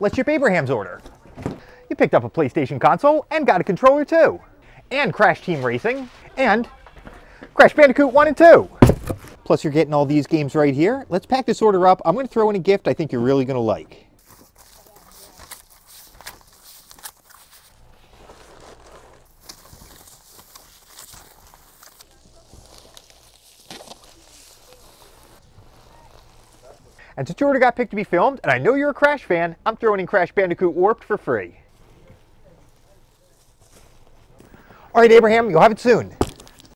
Let's ship Abraham's order. You picked up a PlayStation console and got a controller too. And Crash Team Racing. And Crash Bandicoot 1 and 2. Plus you're getting all these games right here. Let's pack this order up. I'm to throw in a gift I think you're really going to like. And since your already got picked to be filmed, and I know you're a Crash fan, I'm throwing in Crash Bandicoot Warped for free. All right, Abraham, you'll have it soon.